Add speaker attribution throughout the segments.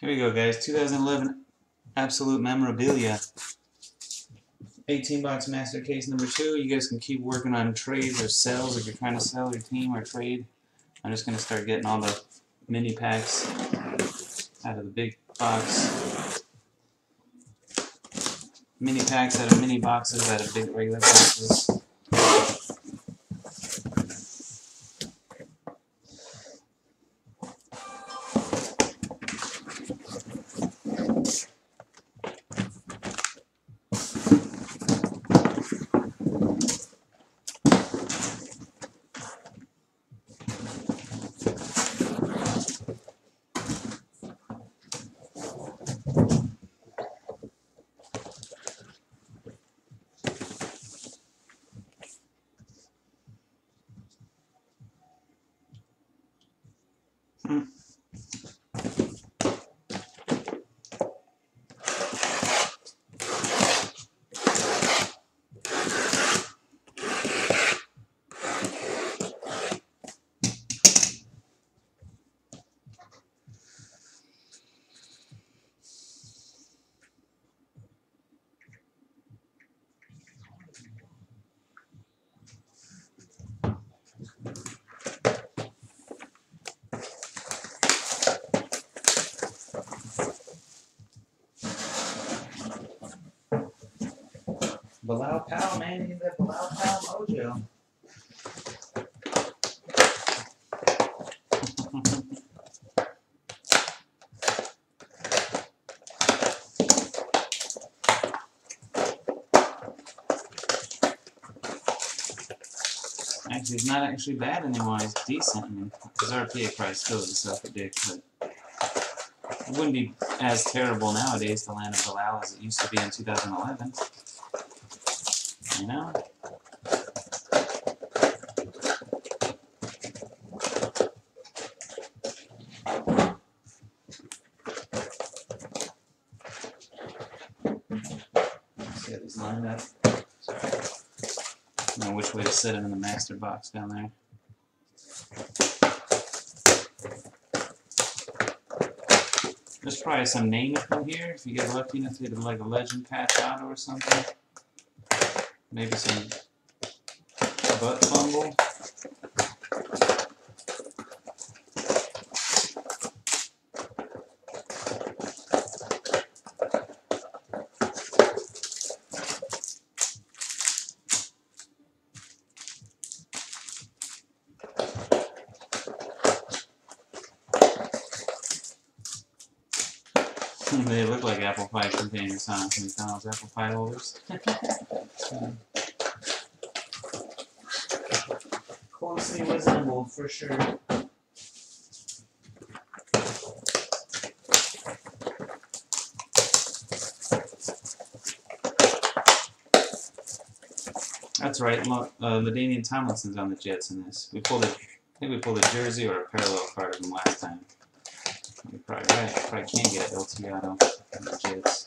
Speaker 1: Here we go, guys. 2011 Absolute Memorabilia. 18 box master case number two. You guys can keep working on trades or sales if you're trying to sell your team or trade. I'm just going to start getting all the mini packs out of the big box. Mini packs out of mini boxes out of big regular boxes. Bilal Powell, man, you that Bilal Mojo. Actually, it's not actually bad anymore. It's decent. I mean, his RPA price still is stuff self dick, but it wouldn't be as terrible nowadays the land a Bilal as it used to be in 2011. You know? See how these lined up. Sorry. I don't know which way to set them in the master box down there. There's probably some name from here if you get lucky enough to get like a legend patch auto or something. Maybe some butt fumble. they look like apple pie containers, huh? McDonald's apple pie holders. Closely resemble for sure. That's right. Look, uh, LaDainian Tomlinson's on the Jets in this. We pulled a, I think we pulled a jersey or a parallel card of him last time. You're probably right. Probably can't get El Tiato on the Jets.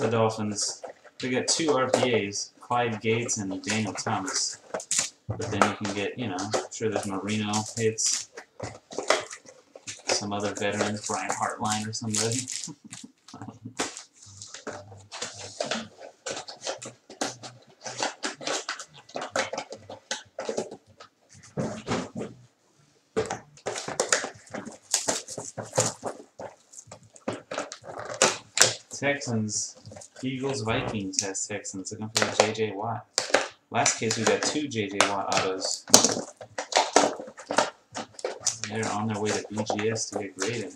Speaker 1: the Dolphins. They got two RPAs, Clyde Gates and Daniel Thomas. But then you can get, you know, I'm sure there's Marino hits, some other veterans, Brian Hartline or somebody. Texans, Eagles, Vikings has Texans looking for JJ Watt. Last case we got two JJ Watt autos. They're on their way to BGS to get graded.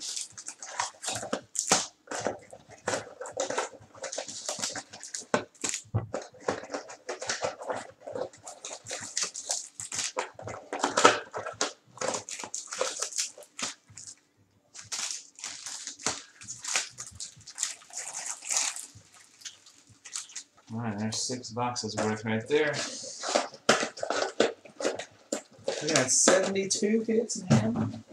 Speaker 1: Alright, there's six boxes worth right there. We got 72 hits in him.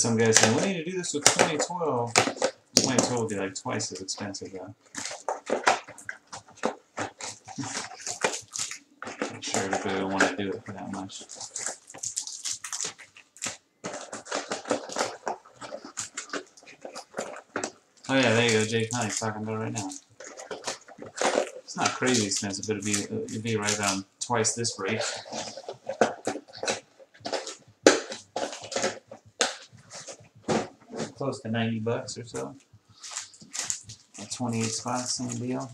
Speaker 1: Some guys saying, we need to do this with 2012. 2012 would be like twice as expensive though. Not sure everybody would want to do it for that much. Oh yeah, there you go, Jake Honey's talking about right now. It's not crazy expensive, but it'd be it'd be right around twice this rate. Close to ninety bucks or so. At Twenty-eight spots, same deal.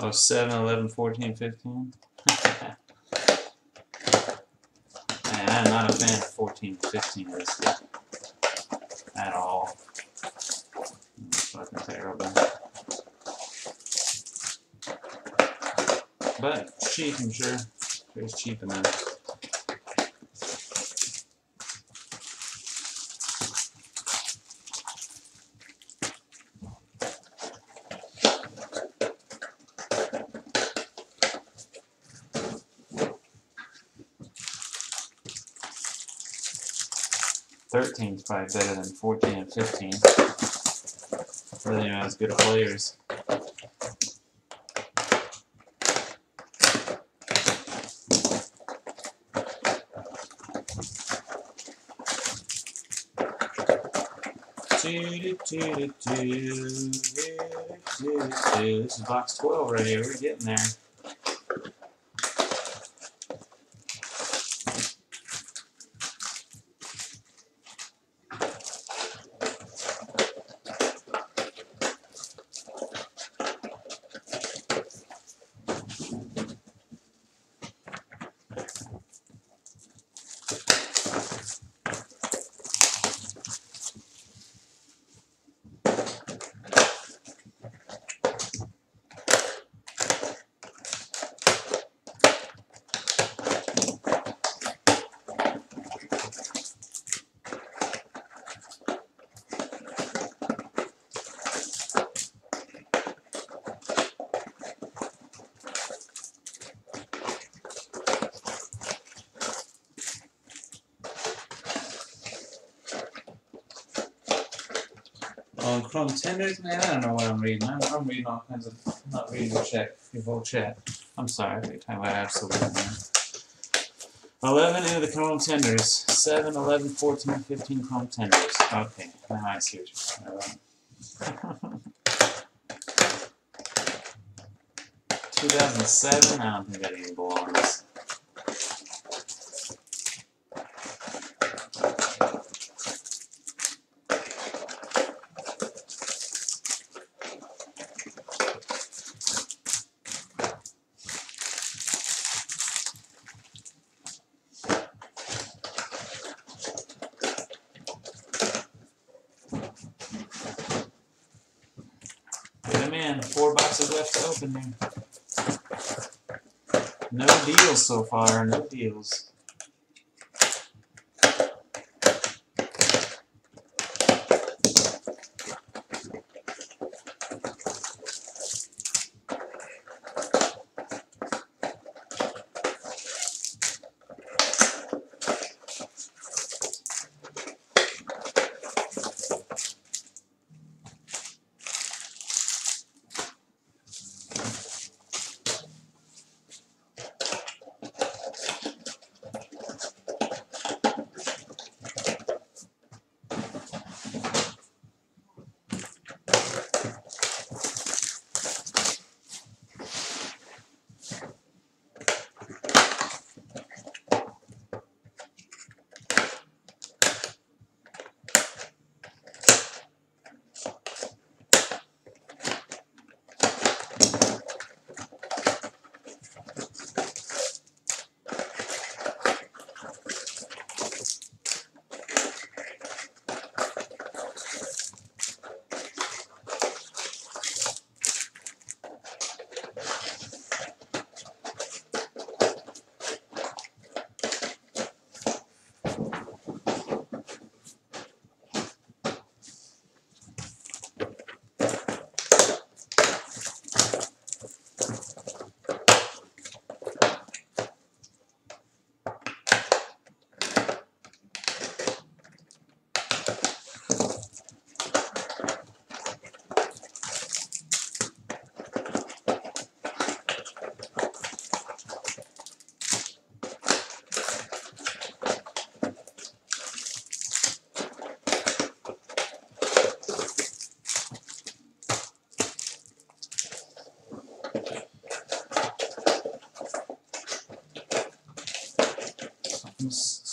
Speaker 1: Oh, 7, 11, 14, 15. Man, I'm not a fan of 14, 15 this year. At all. Fucking terrible. But cheap, I'm sure. It's cheap enough. 13 is probably better than 14 and 15. But anyway, as good players. This is box 12 right here. We're getting there. Tenders, man. I don't know what I'm reading. I'm, I'm reading all kinds of. I'm not reading your check, your whole chat. I'm sorry. You're talking about absolute, man. 11 into the Chrome tenders. 7, 11, 14, 15 Chrome tenders. Okay, now I see what you're talking about. 2007? I don't think that even belongs. Get them in. Four boxes left to open here. No deals so far. No deals.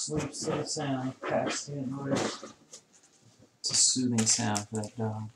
Speaker 1: Sleep, sleep sound. Getting ready. It's a soothing sound for that dog.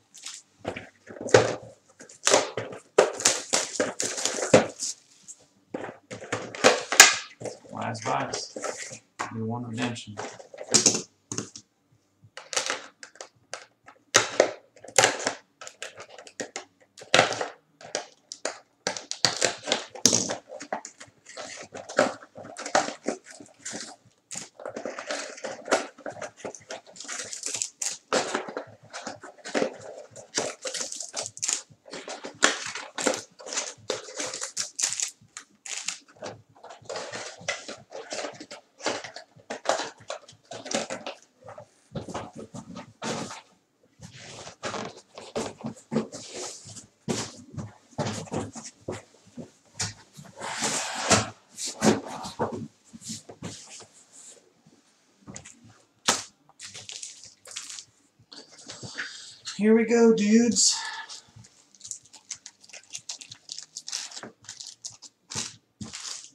Speaker 1: Here we go, dudes.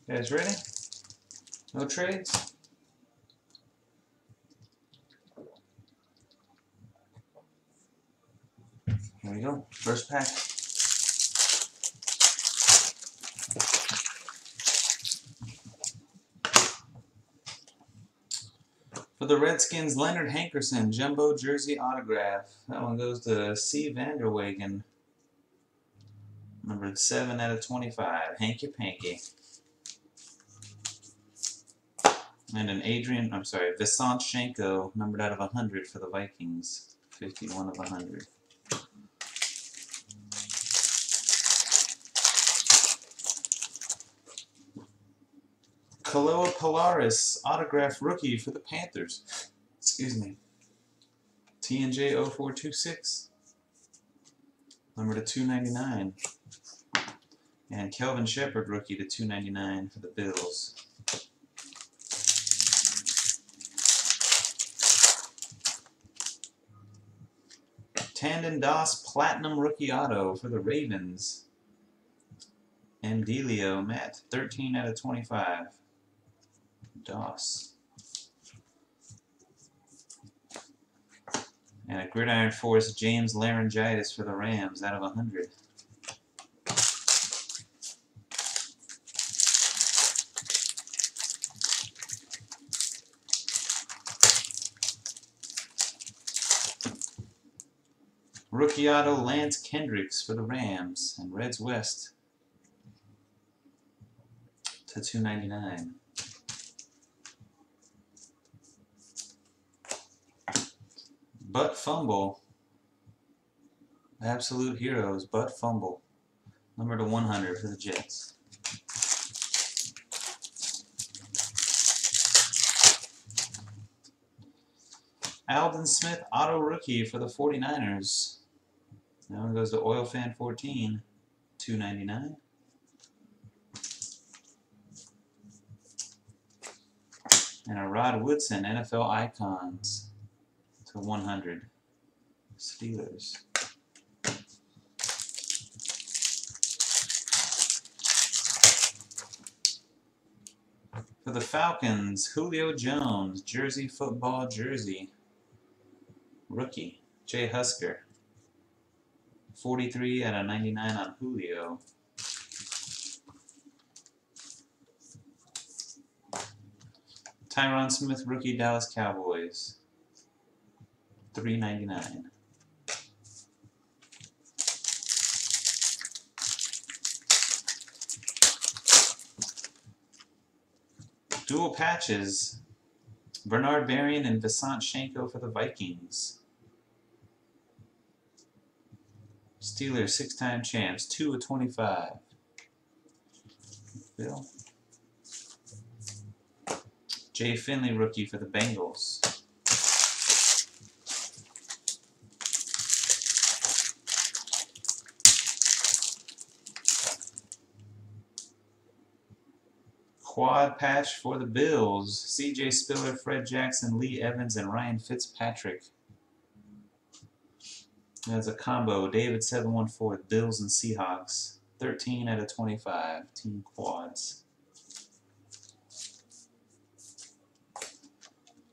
Speaker 1: You guys ready? No trades? Here we go. First pack. For the Redskins, Leonard Hankerson, Jumbo Jersey Autograph. That one goes to C. Vanderwagen. Numbered 7 out of 25. Hanky Panky. And an Adrian, I'm sorry, Visanthe Shiancoe, numbered out of 100 for the Vikings. 51 of 100. Kealoha Pilares, autograph rookie for the Panthers. Excuse me. TNJ 0426. Number to 299. And Kelvin Sheppard, rookie to 299 for the Bills. Tandon Doss Platinum Rookie Auto for the Ravens. And Delio Matt, 13 out of 25. Doss. And a Gridiron Force James Laurinaitis for the Rams out of 100. Rookie auto Lance Kendricks for the Rams and Reds West to 299. Butt Fumble. Absolute Heroes, Butt Fumble. Number to 100 for the Jets. Aldon Smith, auto rookie for the 49ers. Now it goes to Oil Fan 14, 299. And a Rod Woodson, NFL Icons to 100. Steelers. For the Falcons, Julio Jones, Jersey football jersey. Rookie, Jay Husker. 43 out of 99 on Julio. Tyron Smith, rookie Dallas Cowboys. 399. Dual patches. Bernard Berrian and Visanthe Shiancoe for the Vikings. Steelers six-time champs, 2 of 25. Bill. Jay Finley, rookie for the Bengals. Quad patch for the Bills. C.J. Spiller, Fred Jackson, Lee Evans, and Ryan Fitzpatrick. That's a combo. David 714, Bills and Seahawks. 13 out of 25. Team quads.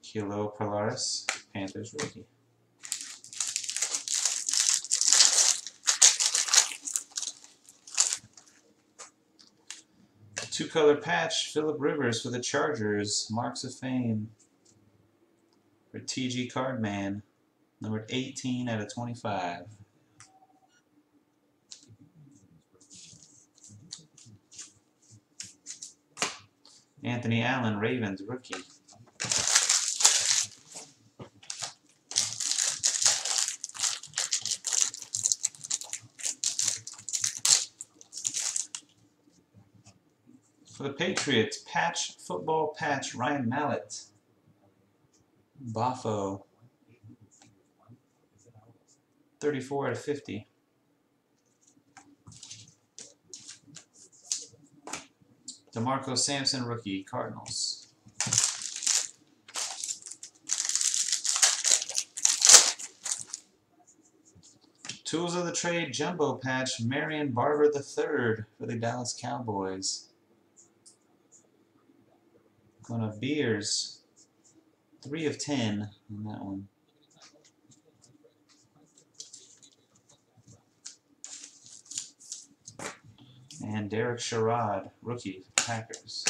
Speaker 1: Kealoha Pilares, Panthers rookie. Two color patch, Philip Rivers for the Chargers, Marks of Fame. For TG Cardman, numbered 18 out of 25. Anthony Allen, Ravens rookie. For the Patriots, patch, football patch, Ryan Mallett. Boffo. 34 out of 50. DeMarco Sampson, rookie, Cardinals. Tools of the Trade Jumbo Patch, Marion Barber III for the Dallas Cowboys. Beers, 3 of 10 on that one. And Derek Sherrod, rookie, Packers.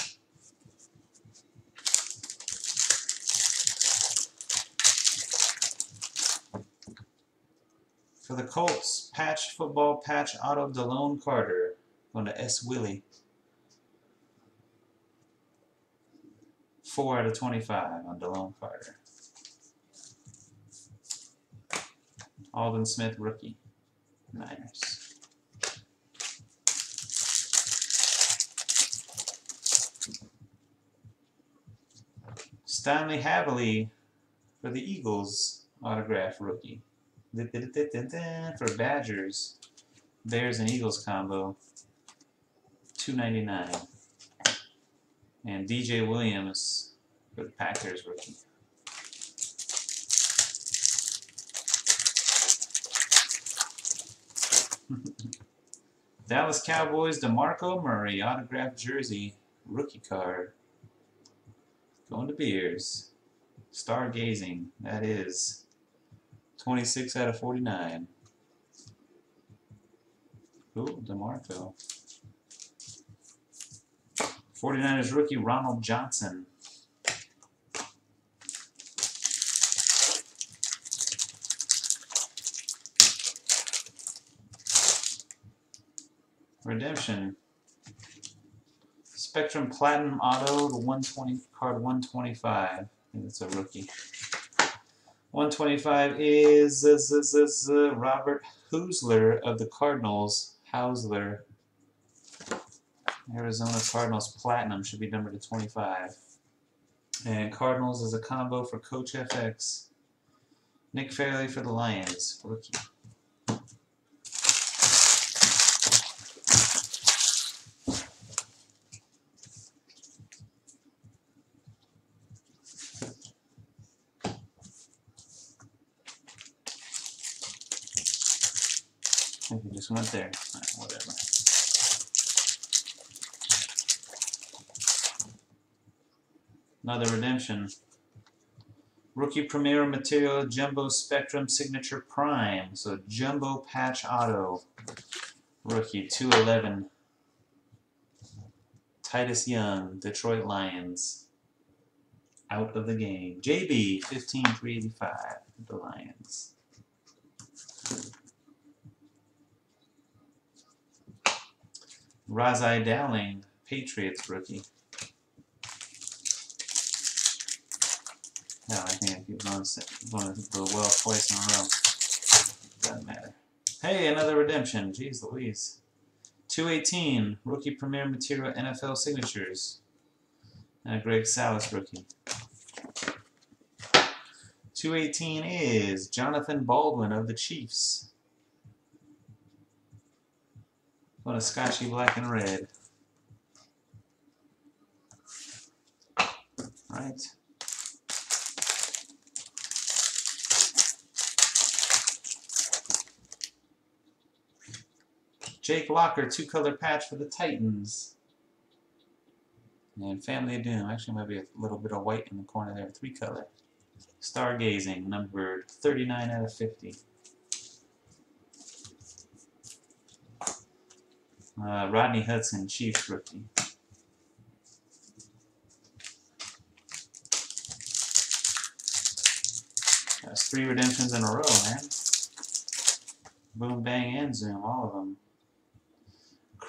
Speaker 1: For the Colts, patch football patch auto Delone Carter. Going to S. Willie. 4 out of 25 on Delone Carter. Aldon Smith, rookie. Niners. Stanley Havili for the Eagles, autograph rookie. For Badgers, Bears and Eagles combo, two ninety nine. And DJ Williams for the Packers rookie. Dallas Cowboys DeMarco Murray autographed jersey rookie card. Going to Beers. Stargazing. That is 26 out of 49. Ooh, DeMarco. 49ers rookie Ronald Johnson. Redemption. Spectrum Platinum Auto, the 120 card 125. I think it's a rookie. 125 is, is, is, is uh, Robert Housler of the Cardinals. Housler. Arizona Cardinals Platinum should be numbered to 25. And Cardinals is a combo for Coach FX. Nick Fairley for the Lions. Rookie. I think just went there. Right, whatever. Another redemption. Rookie Premier Material Jumbo Spectrum Signature Prime. So Jumbo Patch Auto. Rookie 211. Titus Young, Detroit Lions. Out of the game. JB 15385. The Lions. Ras-I Dowling, Patriots rookie. No, I think I keep going, going to go well twice in a row. Doesn't matter. Hey, another redemption. Jeez Louise. 218, Rookie Premier Material NFL Signatures. And a Greg Salas rookie. 218 is Jonathan Baldwin of the Chiefs. What a scotchy black and red. Right. Jake Locker, two-color patch for the Titans. And Family of Doom. Actually, maybe a little bit of white in the corner there. Three-color. Stargazing, numbered 39 out of 50. Uh, Rodney Hudson, Chiefs rookie. That's three redemptions in a row, man. Boom, bang, and zoom, all of them.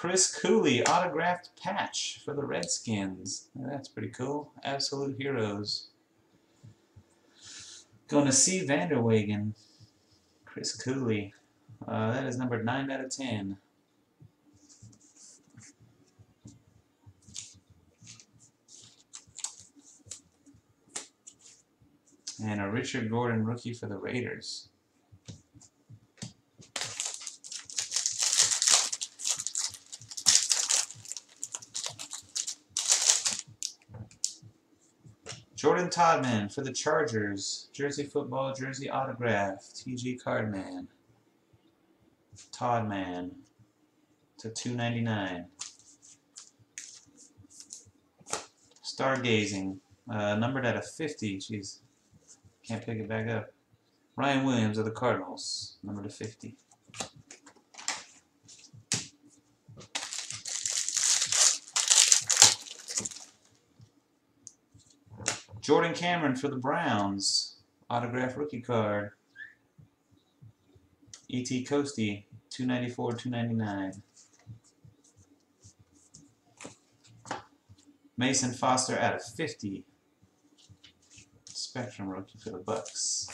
Speaker 1: Chris Cooley, autographed patch for the Redskins. That's pretty cool. Absolute heroes. Going to see Vanderwagen. Chris Cooley. Uh, that is number 9 out of 10. And a Richard Gordon rookie for the Raiders. Jordan Todman for the Chargers. Jersey football, jersey autograph. TG Cardman. Todman to 299. Stargazing, uh, numbered at a 50. Jeez, can't pick it back up. Ryan Williams of the Cardinals, number to 50. Jordan Cameron for the Browns, autograph rookie card. E.T. Coasty, 294, 299. Mason Foster at a 50. Spectrum rookie for the Bucks.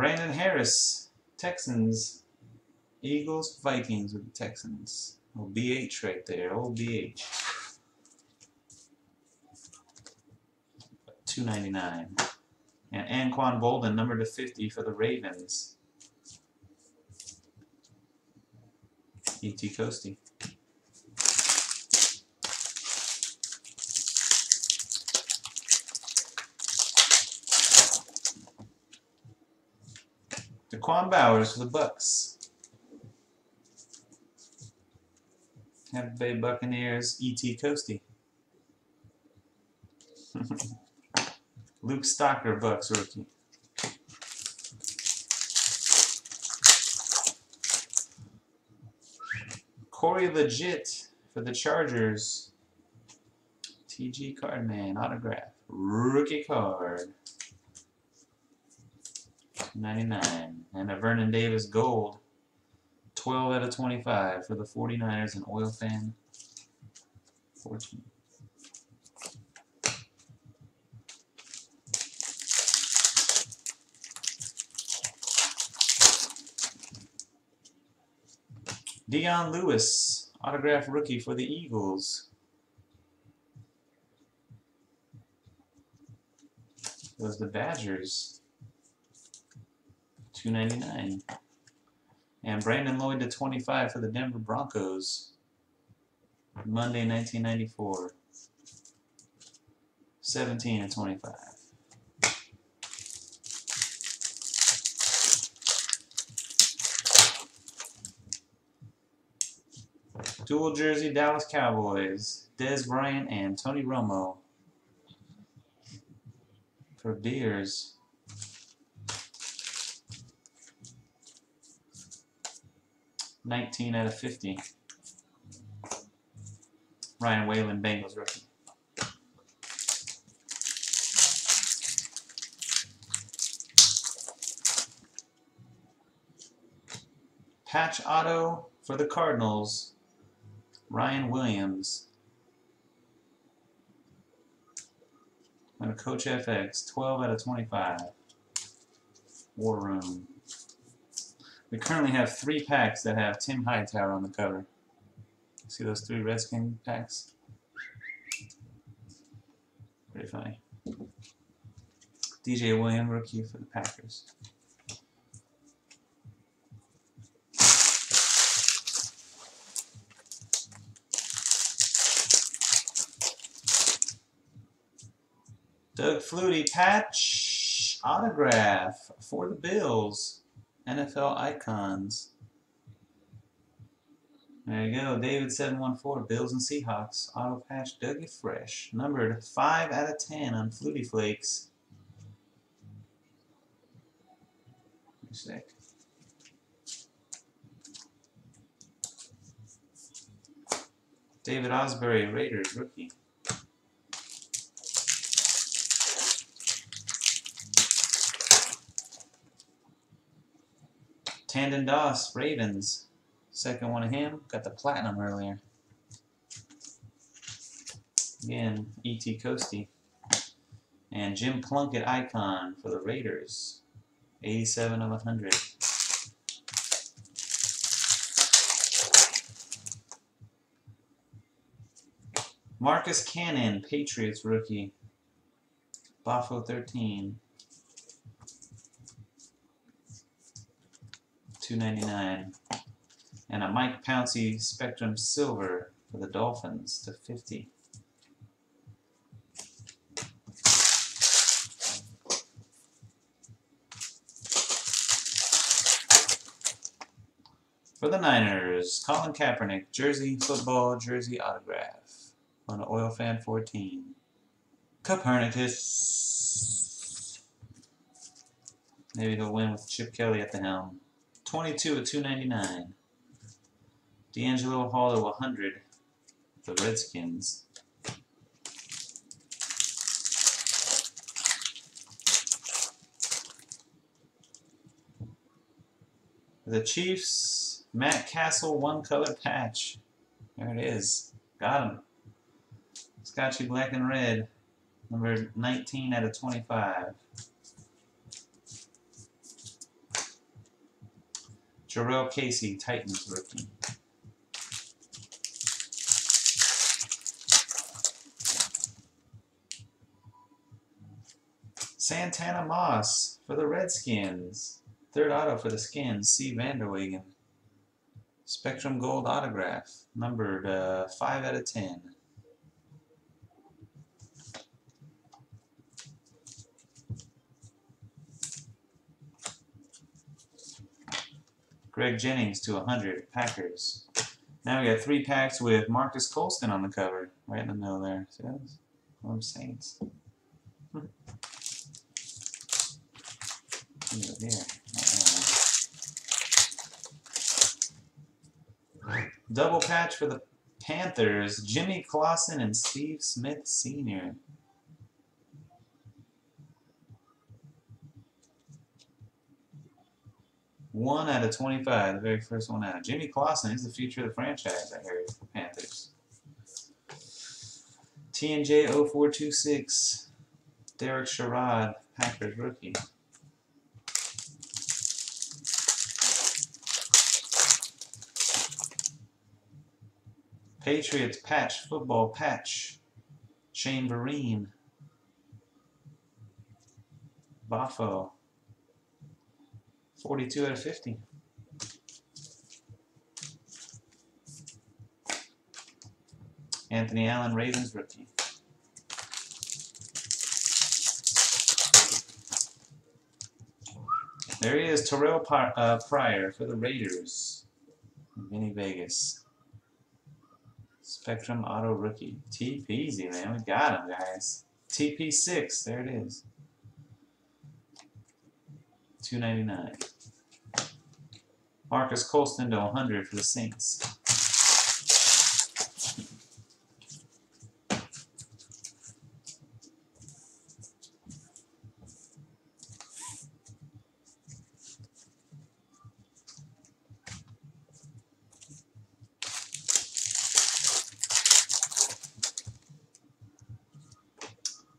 Speaker 1: Brandon Harris, Texans, Eagles, Vikings with the Texans. Oh, old BH right there, old BH. 299. And Anquan Boldin, number to 50 for the Ravens. E.T. Coasty. Da'Quan Bowers for the Bucks. Tampa Bay Buccaneers, E.T. Coasty. Luke Stocker, Bucks rookie. Corey Liuget for the Chargers. TG Cardman, autograph. Rookie card. 99. And a Vernon Davis Gold. 12 out of 25 for the 49ers and Oil Fan 14. Dion Lewis, autograph rookie for the Eagles. Was the Badgers. 299. And Brandon Lloyd to 25 for the Denver Broncos. Monday, 1994. 17 and 25. Dual jersey Dallas Cowboys. Dez Bryant and Tony Romo. For Beers. Nineteen out of fifty. Ryan Whalen, Bengals rookie. Patch auto for the Cardinals. Ryan Williams. And Coach FX, 12 out of 25. War Room. We currently have three packs that have Tim Hightower on the cover. See those three Redskin packs? Pretty funny. DJ William, rookie for the Packers. Doug Flutie patch autograph for the Bills. NFL icons. There you go. David 714, Bills and Seahawks. Auto patch Dougie Fresh. Numbered 5 out of 10 on Flutie Flakes. Sick. David Ausberry, Raiders, rookie. Tandon Doss, Ravens. Second one of him. Got the platinum earlier. Again, E.T. Coasty. And Jim Plunkett icon for the Raiders. 87 of 100. Marcus Cannon, Patriots rookie. Bafo 13. 299 and a Mike Pouncey Spectrum Silver for the Dolphins to 50. For the Niners, Colin Kaepernick, jersey, football, jersey autograph on Oil Fan 14. Copernicus. Maybe he'll win with Chip Kelly at the helm. 22 at 299. DeAngelo Hall at 100. The Redskins. The Chiefs, Matt Cassel, one color patch. There it is. Got him. Scotchy black and red. Number 19 out of 25. Jurrell Casey, Titans rookie. Santana Moss for the Redskins. Third auto for the Skins, C. Vanderwagen. Spectrum Gold autograph, numbered uh, 5 out of 10. Greg Jennings to 100, Packers. Now we got three packs with Marques Colston on the cover, right in the middle there. See that? Saints. Hmm. Double patch for the Panthers, Jimmy Clausen and Steve Smith Sr. One out of 25, the very first one out. Jimmy Clausen is the future of the franchise, I heard, Panthers. TNJ 0426, Derek Sherrod, Packers rookie. Patriots patch, football patch. Shane Vereen. Buffo. 42 out of 50. Anthony Allen, Ravens rookie. There he is, Terrell uh, Pryor for the Raiders. Vinny Vegas. Spectrum Auto Rookie. TPZ, man. We got him, guys. TP6. There it is. 299. Marques Colston to 100 for the Saints.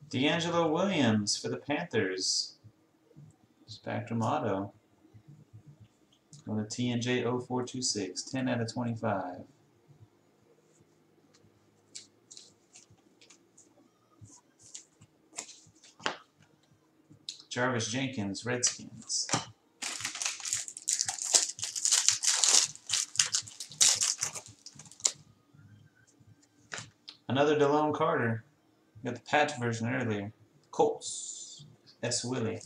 Speaker 1: DeAngelo Williams for the Panthers. Spectrum Auto. On the TNJ 0426. 10 out of 25. Jarvis Jenkins, Redskins. Another Delone Carter. Got the patch version earlier. Colts. S. Willie.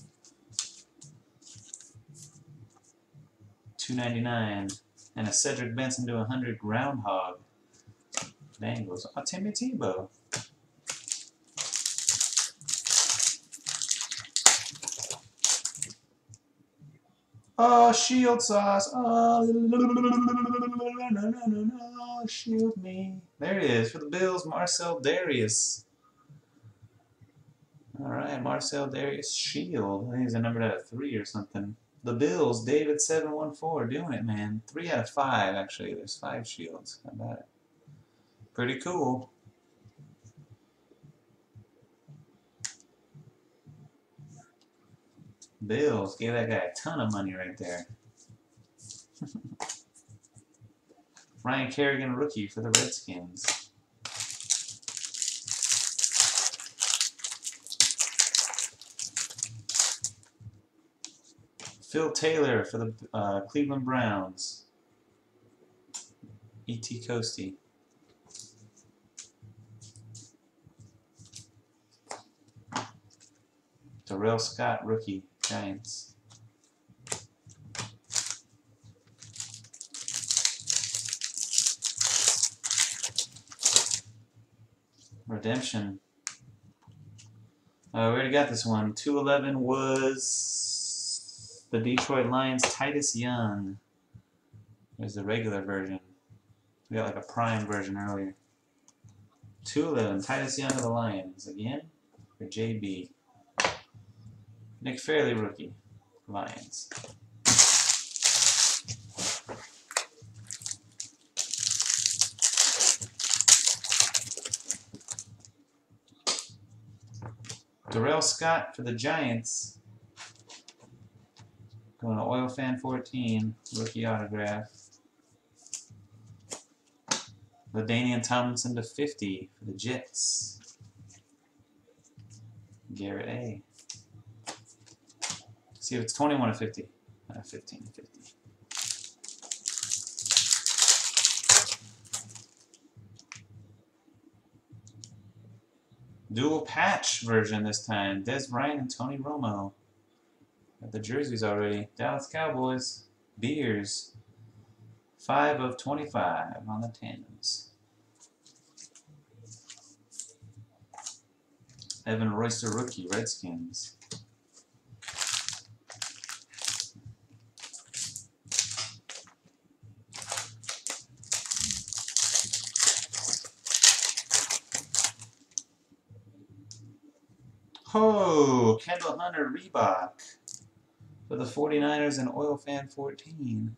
Speaker 1: 299 and a Cedric Benson to 100 Groundhog. Bengals. Oh, Timmy Tebow. Oh, shield sauce. Oh, shield me. There it is for the Bills. Marcell Dareus. All right, Marcell Dareus Shield. I think he's a number out of three or something. The Bills, David seven one four, doing it, man. Three out of five, actually. There's five shields. How about it? Pretty cool. Bills gave that guy a ton of money right there. Ryan Kerrigan, rookie for the Redskins. Phil Taylor for the uh, Cleveland Browns. E.T. Coasty. Da'Rel Scott, rookie, Giants. Redemption. Uh, we already got this one. 211 was the Detroit Lions, Titus Young. There's the regular version. We got like a prime version earlier. 211, Titus Young of the Lions. Again, for JB. Nick Fairley, rookie, Lions. Da'Rel Scott for the Giants. Going to Oil Fan 14, rookie autograph. LaDainian Tomlinson to 50 for the Jets. Garrett A. See if it's 21 to 50. Uh, 15 to 50. Dual patch version this time. Dez Bryant and Tony Romo. Got the jerseys already. Dallas Cowboys. Beers. 5 of 25 on the tandems. Evan Royster rookie, Redskins. Oh, Kendall Hunter Reebok for the 49ers and Oil Fan 14.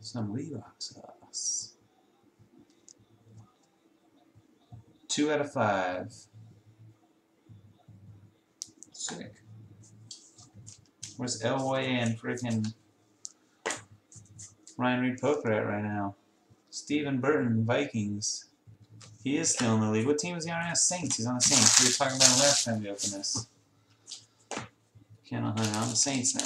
Speaker 1: Some Reebok sauce. Two out of five. Sick. Where's Elway and freaking Ryan Reed Poker at right now? Stephen Burton, Vikings. He is still in the league. What team is he on? Saints. He's on the Saints. We were talking about last time we opened this. Kendall Hunter on the Saints now.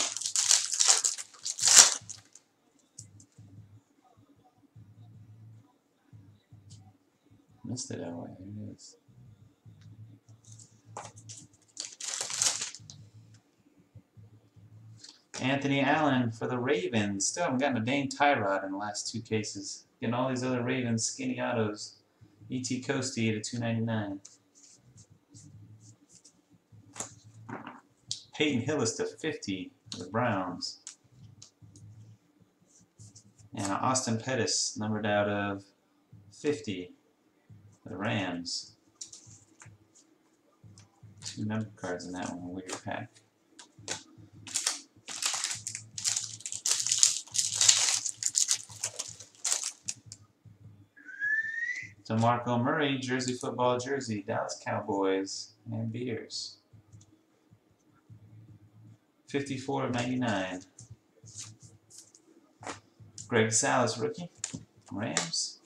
Speaker 1: Missed it that way. There it is. Anthony Allen for the Ravens. Still haven't gotten a Dane Tyrod in the last two cases. Getting all these other Ravens skinny autos. E.T. Coasty at 299. Peyton Hillis to 50 for the Browns. And Austin Pettis numbered out of 50 for the Rams. Two number cards in that one, a weird pack. DeMarco Murray, Jersey football jersey, Dallas Cowboys, and beers. 54 of 99. Greg Salas, rookie, Rams.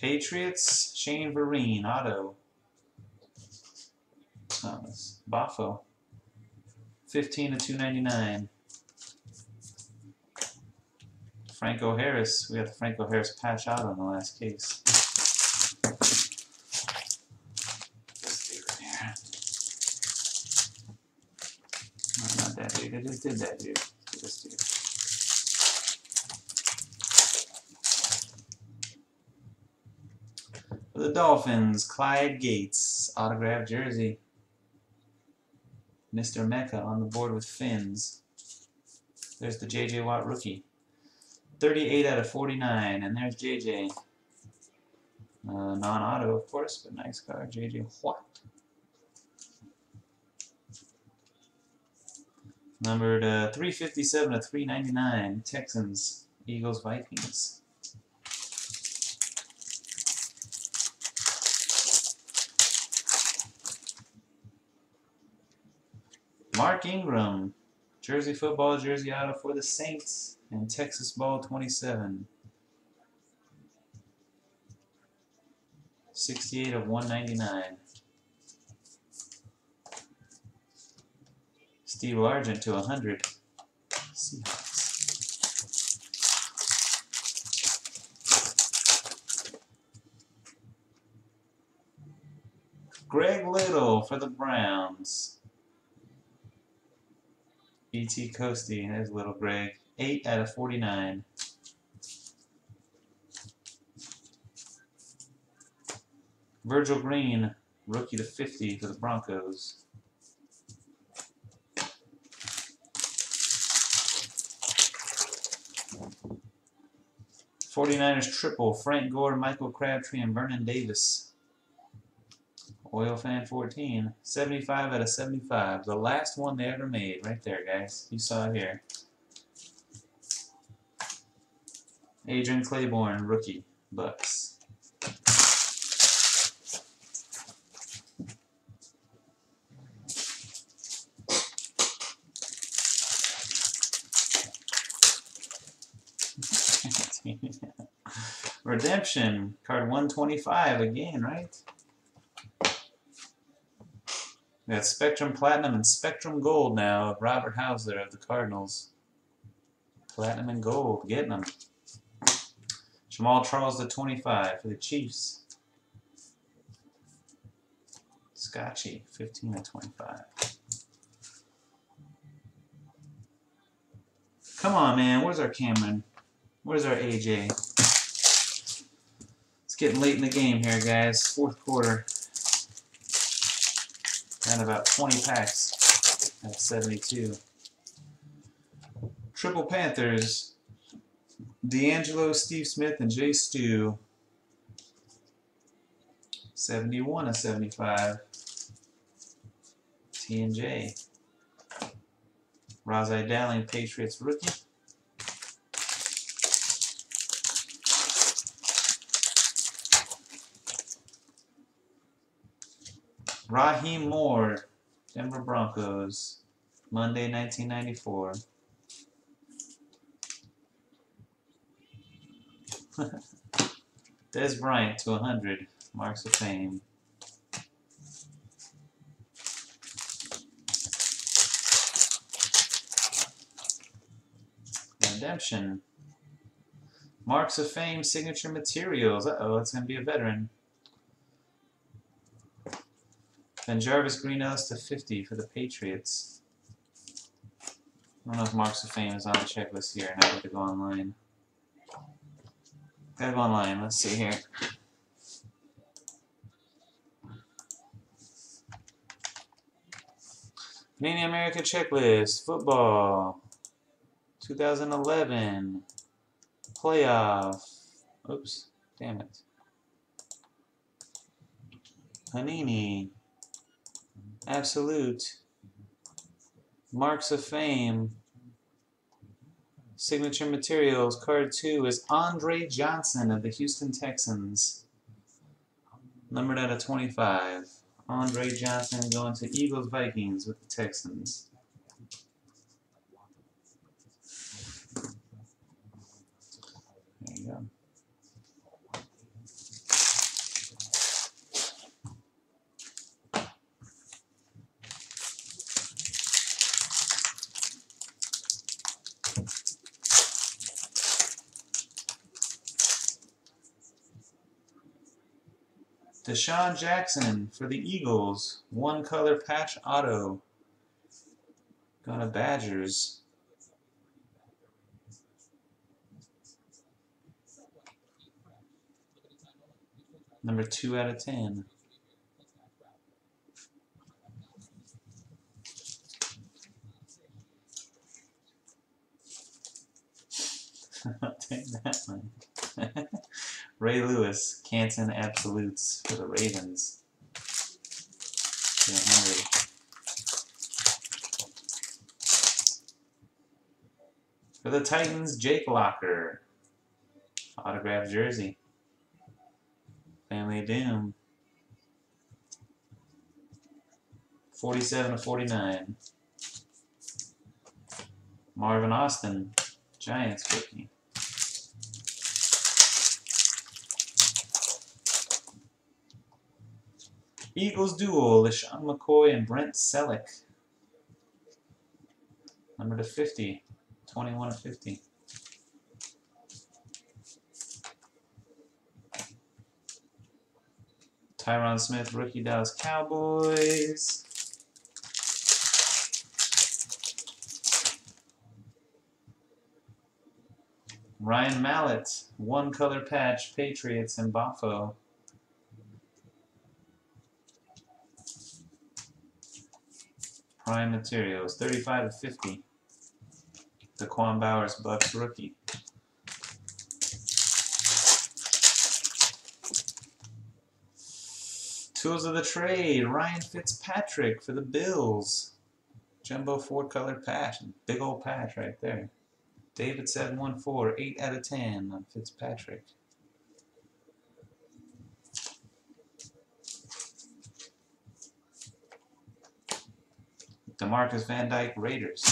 Speaker 1: Patriots, Shane Vereen, auto. Thomas, Boffo. 15 to 299. Franco Harris. We got the Franco Harris patch out on the last case. No, I just did that dude. For the Dolphins, Clyde Gates, autographed jersey. Mr. Mecca on the board with fins. There's the J.J. Watt rookie. 38 out of 49, and there's J.J. Uh, Non-auto, of course, but nice card. J.J. Watt. Numbered uh, 357 to 399, Texans, Eagles, Vikings. Mark Ingram, Jersey football jersey auto for the Saints and Texas Ball 27. 68 of 199. Steve Largent to 100. Seahawks. Greg Little for the Browns. Et Coasty, and Little Greg. 8 out of 49. Virgil Green, rookie to 50 for the Broncos. Forty-niners triple, Frank Gore, Michael Crabtree, and Vernon Davis. Oil Fan 14, 75 out of 75. The last one they ever made, right there, guys. You saw it here. Adrian Clayborn, rookie, Bucks. Redemption, card 125 again, right? We got Spectrum Platinum and Spectrum Gold now of Robert Housler of the Cardinals. Platinum and Gold, getting them. Jamaal Charles the 25 for the Chiefs. Scotchy, 15 to 25. Come on, man. Where's our Cameron? Where's our AJ? Getting late in the game here, guys. Fourth quarter. And about 20 packs at 72. Triple Panthers. D'Angelo, Steve Smith, and Jay Stu. 71 of 75. T and J. Ras-I Dowling, Patriots rookie. Rahim Moore, Denver Broncos, Monday, 1994. Dez Bryant to 100, Marks of Fame. Redemption. Marks of Fame signature materials. Uh oh, it's going to be a veteran. Then Jarvis Greenhouse to 50 for the Patriots. I don't know if Marks of Fame is on the checklist here, I have to go online. Gotta go online, let's see here. Canadian America checklist, football, 2011, playoff, oops, damn it. Panini, Absolute, Marks of Fame, Signature Materials, card 2 is Andre Johnson of the Houston Texans. Numbered out of 25. Andre Johnson going to Eagles Vikings with the Texans. There you go. DeSean Jackson for the Eagles. One color patch auto. Going to Badgers. Number two out of ten. I'll take that one. Ray Lewis, Canton Absolutes for the Ravens. For the Titans, Jake Locker. Autographed jersey. Family Doom. 47 to 49. Marvin Austin, Giants rookie. Eagles duo, LeSean McCoy and Brent Celek. Number to 50, 21 to 50. Tyron Smith, rookie Dallas Cowboys. Ryan Mallett, one color patch, Patriots and Buffalo. Prime materials, 35 to 50. Da'Quan Bowers Bucks rookie. Tools of the trade, Ryan Fitzpatrick for the Bills. Jumbo four color patch, big old patch right there. David 714, 8 out of 10 on Fitzpatrick. Demarcus Van Dyke Raiders.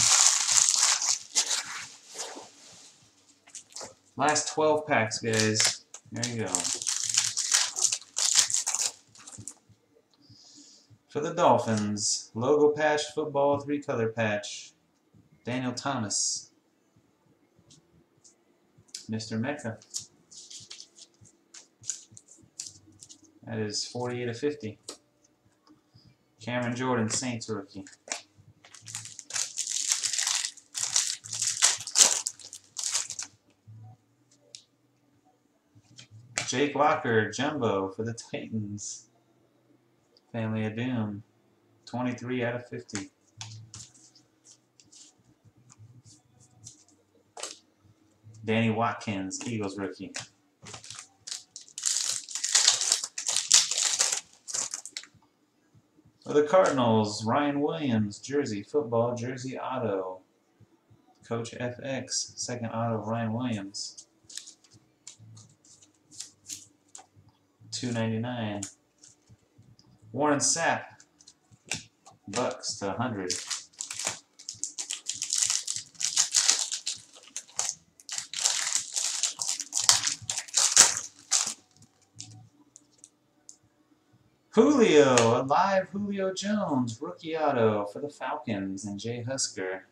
Speaker 1: Last 12 packs, guys. There you go. For the Dolphins, logo patch, football, three color patch. Daniel Thomas. Mr. Mecca. That is 48 of 50. Cameron Jordan, Saints rookie. Jake Locker, Jumbo for the Titans. Family of Doom. 23 out of 50. Danny Watkins, Eagles rookie. For the Cardinals, Ryan Williams, jersey, football, jersey auto. Coach FX, second auto, Ryan Williams. 299. Warren Sapp, Bucks to 100. Julio, a live Julio Jones, rookie auto for the Falcons and Jay Husker.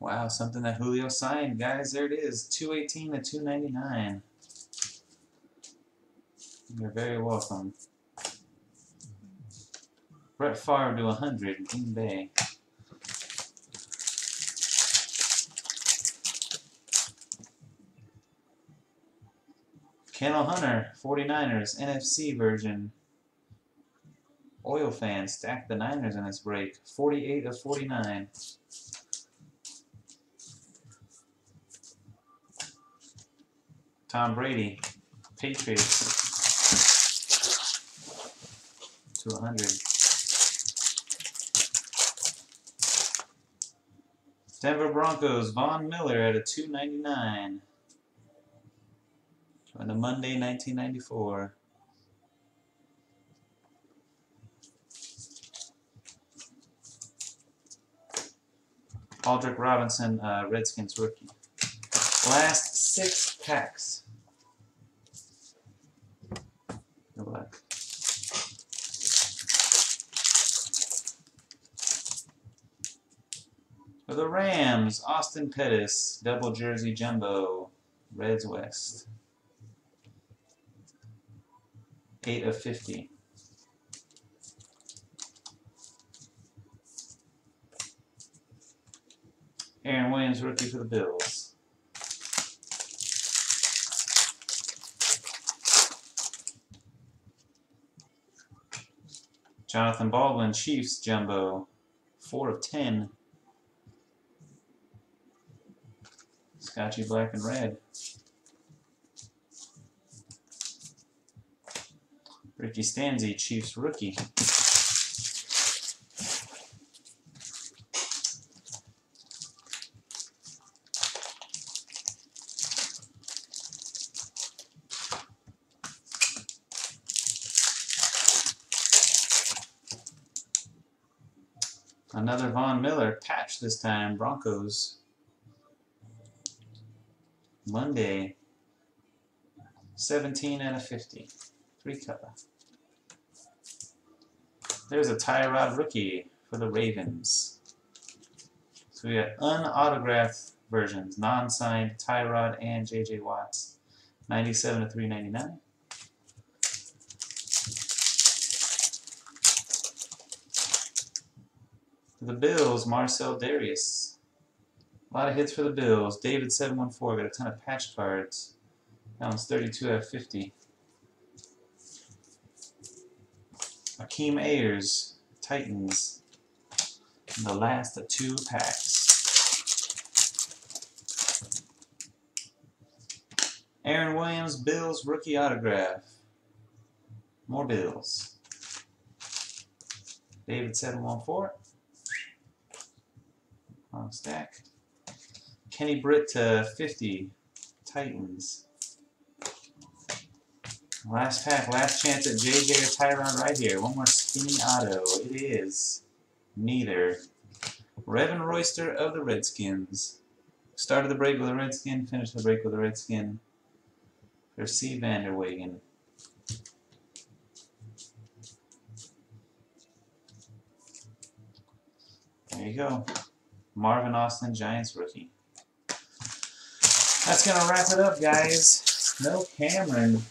Speaker 1: Wow, something that Julio signed, guys. There it is, 218 to 299. You're very welcome. Brett Favre to 100, Green Bay. Kendall Hunter, 49ers, NFC version. Oil fan, stack the Niners in this break. 48 of 49. Tom Brady, Patriots. To 100. Denver Broncos, Von Miller at a 299 on a Monday, 1994. Aldrick Robinson, uh, Redskins rookie. Last six packs. Good luck. For the Rams, Austin Pettis, double jersey jumbo, Reds West. 8 of 50. Aaron Williams, rookie for the Bills. Jonathan Baldwin, Chiefs, Jumbo. 4 of 10. Scotchy black and red. Ricky Stanzi, Chiefs rookie. Another Von Miller patch this time, Broncos. Monday, 17 out of 50. Three color. There's a Tyrod rookie for the Ravens. So we got unautographed versions, non-signed Tyrod and J.J. Watts, 97 to 399. The Bills, Marcell Dareus, a lot of hits for the Bills. David seven one four got a ton of patch cards. That one's thirty two out of fifty. Akeem Ayers, Titans. The last of two packs. Aaron Williams, Bills rookie autograph. More Bills. David 714. Long stack. Kenny Britt to 50. Titans. Last pack, last chance at JJ or Tyron right here. One more skinny auto. It is neither. Revin Royster of the Redskins. Started the break with a Redskin, finished the break with a Redskin. For C. Vanderwagen. There you go. Marvin Austin, Giants rookie. That's going to wrap it up, guys. No Cameron.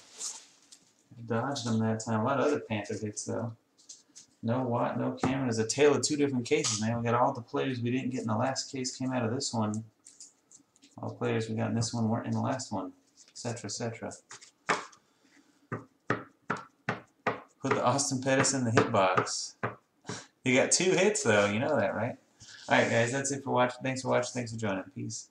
Speaker 1: Dodged him that time. A lot of other Panther hits, though. No Watt, no Cameron. It's a tale of two different cases, man. We got all the players we didn't get in the last case came out of this one. All the players we got in this one weren't in the last one, etc., etc. Put the Austin Pettis in the hit box. You got two hits, though. You know that, right? Alright, guys. That's it for watching. Thanks for watching. Thanks for joining. Peace.